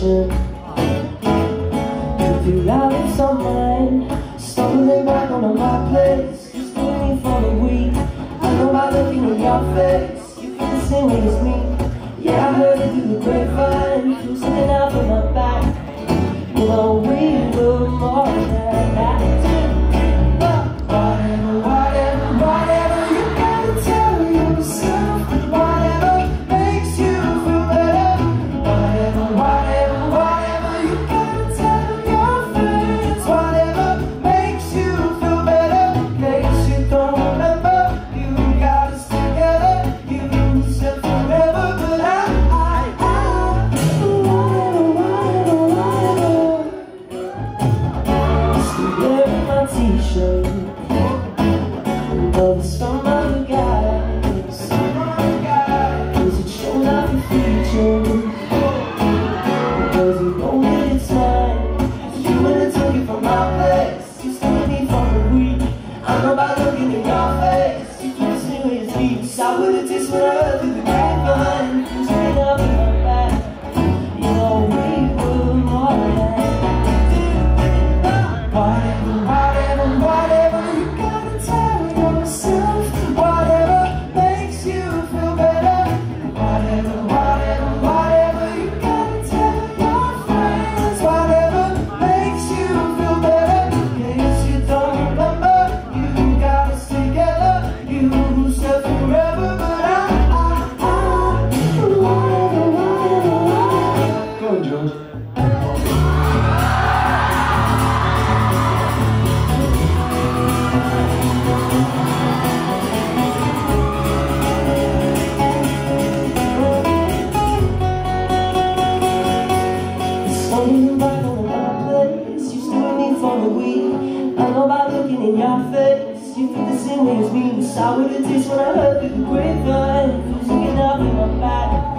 Could you of some mind. Stumbling back onto my place. Just waiting for the week I know by looking in your face You the same way as me. Yeah, I heard it through the grapevine Of some other guys Cause it shows off your features Because you know that it's mine. You wanna take it from my place. You stay me for a week I know by looking in your face. You feel the same way as me So what it tastes when I heard through the grapevine back on the right place You still need for the week I know by looking in your face You feel the same way as me. Sour the taste when I heard through the grapevine Closing it up in my back.